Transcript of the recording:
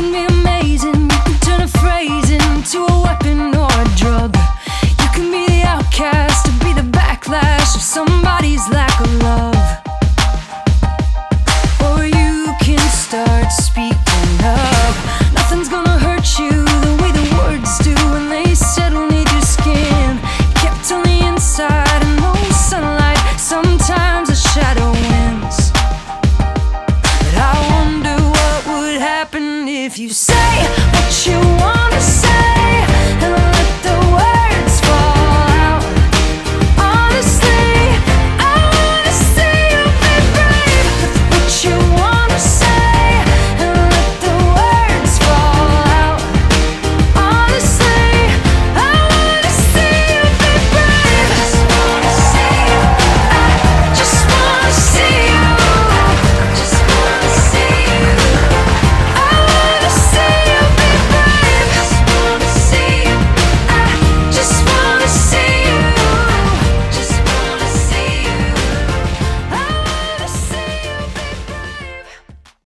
can be if you say what you wanna say